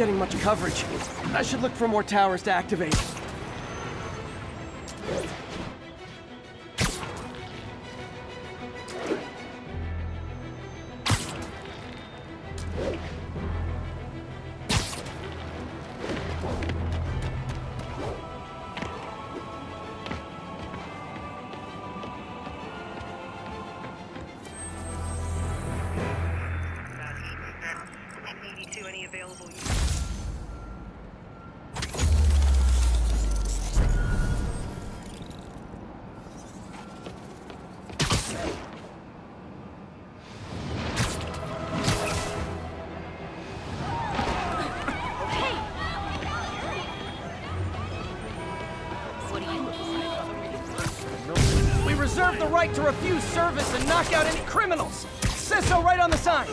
getting much coverage. I should look for more towers to activate. The right to refuse service and knock out any criminals. Says so right on the sign.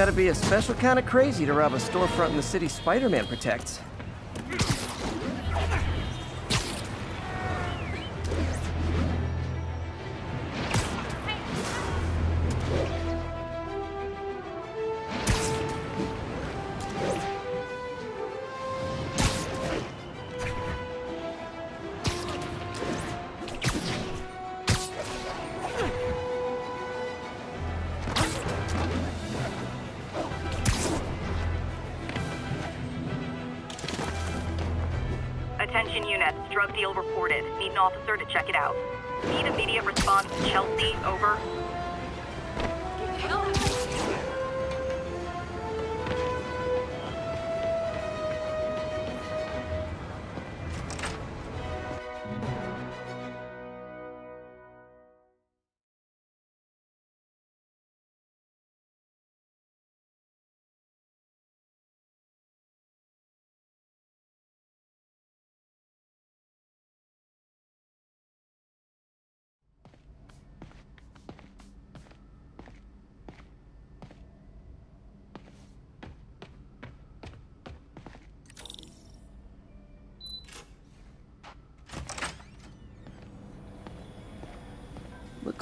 Gotta be a special kind of crazy to rob a storefront in the city Spider-Man protects. Drug deal reported. Need an officer to check it out. Need immediate response Chelsea, over.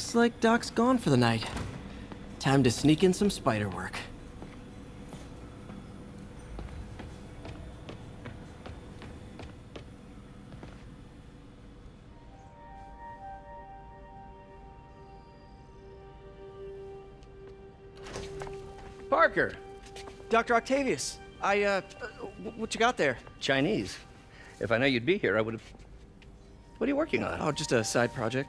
Looks like Doc's gone for the night. Time to sneak in some spider work. Parker! Dr. Octavius, I, uh, what you got there? Chinese. If I know you'd be here, I would have. What are you working on? Oh, just a side project.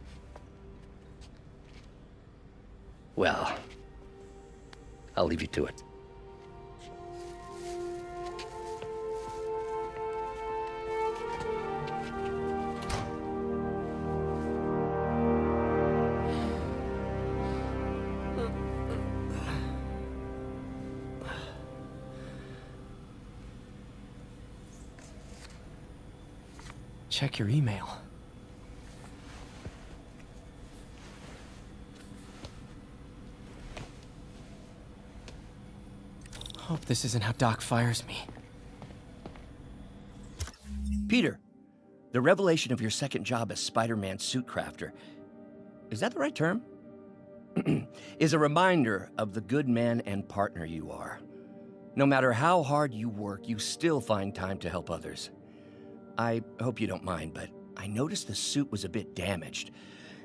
Well, I'll leave you to it. Check your email. Hope this isn't how Doc fires me. Peter, the revelation of your second job as Spider Man suit crafter is that the right term? is a reminder of the good man and partner you are. No matter how hard you work, you still find time to help others. I hope you don't mind, but I noticed the suit was a bit damaged,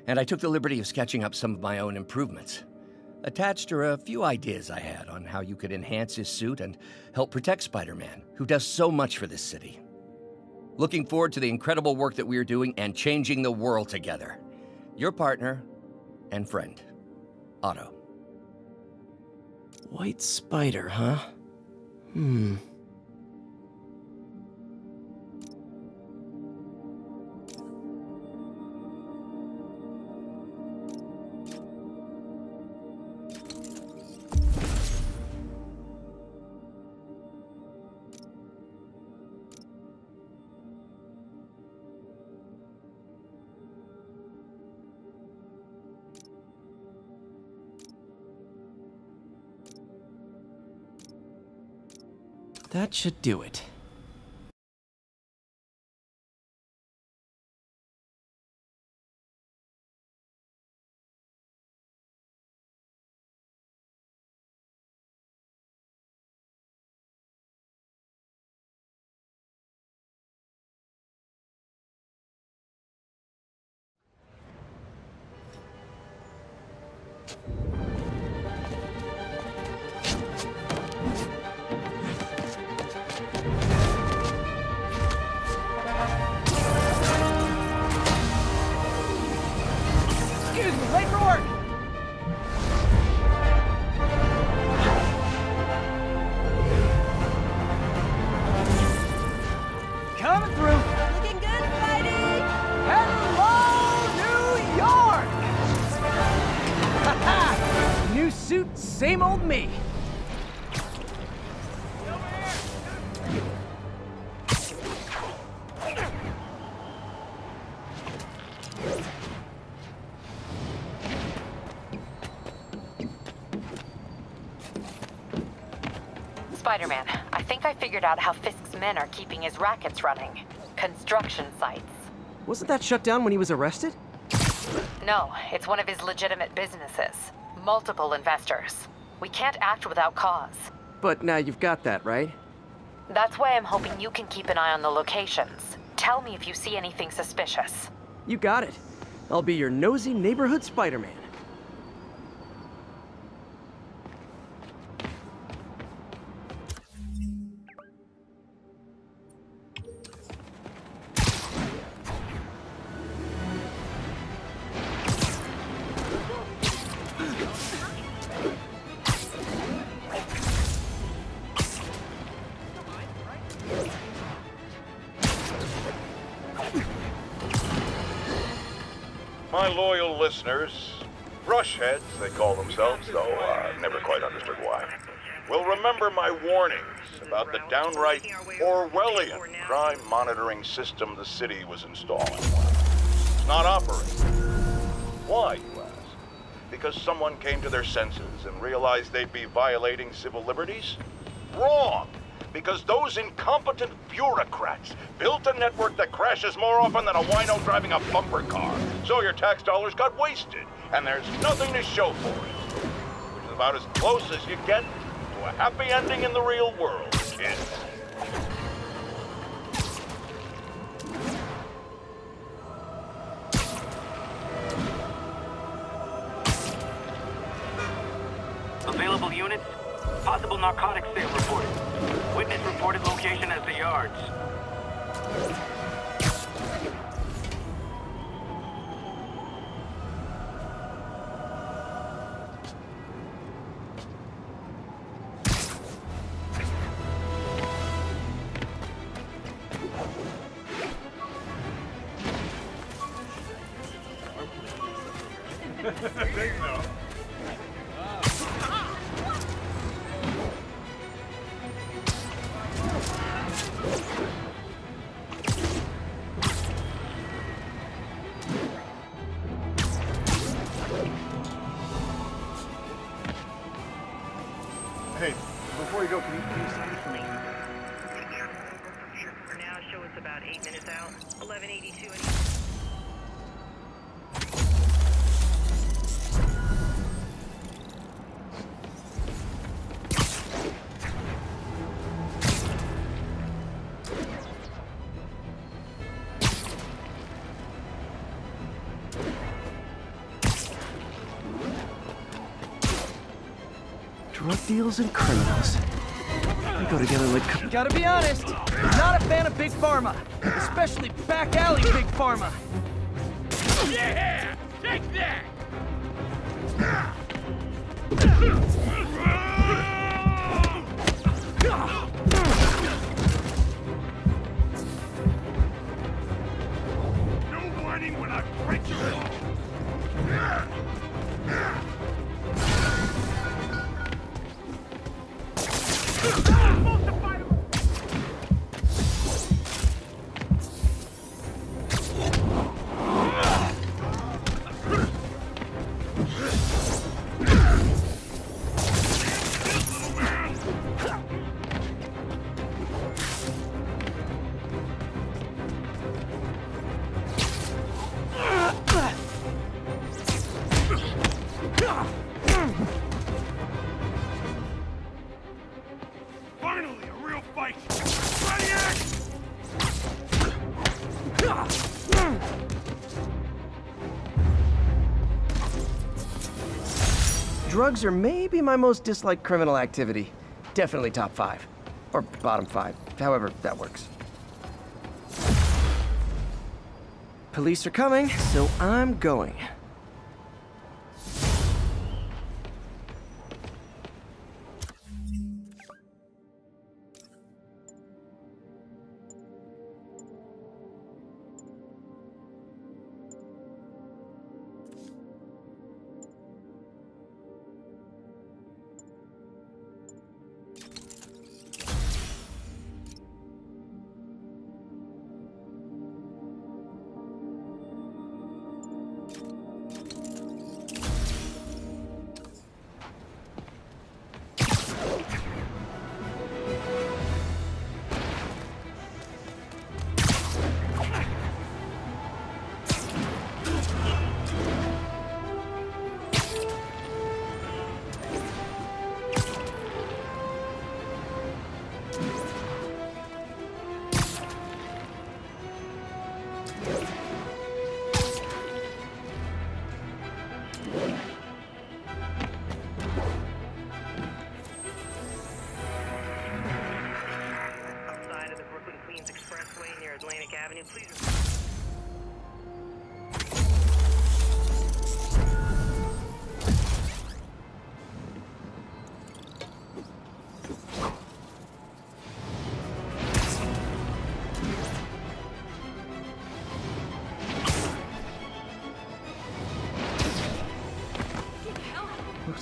and I took the liberty of sketching up some of my own improvements. Attached are a few ideas I had on how you could enhance his suit and help protect Spider Man, who does so much for this city. Looking forward to the incredible work that we are doing and changing the world together. Your partner and friend, Otto. White spider, huh? Hmm. That should do it. Suit, same old me. Spider-Man, I think I figured out how Fisk's men are keeping his rackets running. Construction sites. Wasn't that shut down when he was arrested? No, it's one of his legitimate businesses. Multiple investors. We can't act without cause. But now you've got that, right? That's why I'm hoping you can keep an eye on the locations. Tell me if you see anything suspicious. You got it. I'll be your nosy neighborhood Spider-Man. My loyal listeners, brushheads they call themselves, though uh, I've never quite understood why, will remember my warnings about the downright Orwellian crime monitoring system the city was installing. It's not operating. Why, you ask? Because someone came to their senses and realized they'd be violating civil liberties? Wrong! Because those incompetent bureaucrats built a network that crashes more often than a wino driving a bumper car. So your tax dollars got wasted, and there's nothing to show for it. Which is about as close as you get to a happy ending in the real world, kids. Available units? Possible narcotics sale reported. Reported location as the yards. Hey, before you go, can you, can sign it for me? For now, show us about 8 minutes out. 1182 and... Drug deals and criminals. They go together like. Gotta be honest, not a fan of Big Pharma. Especially back alley Big Pharma. Yeah! Take that! Drugs are maybe my most disliked criminal activity. Definitely top five. Or bottom five, however that works. Police are coming, so I'm going.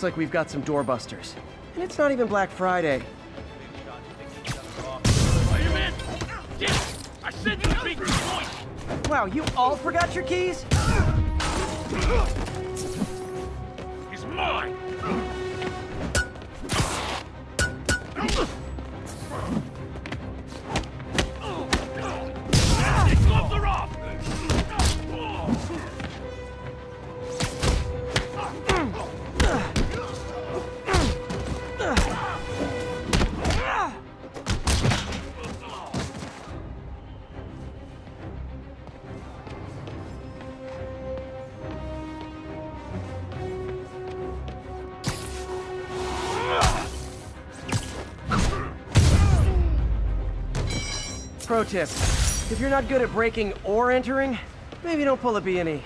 Like we've got some doorbusters. And it's not even Black Friday. Wow, you all forgot your keys? Pro tip, if you're not good at breaking or entering, maybe don't pull a B&E.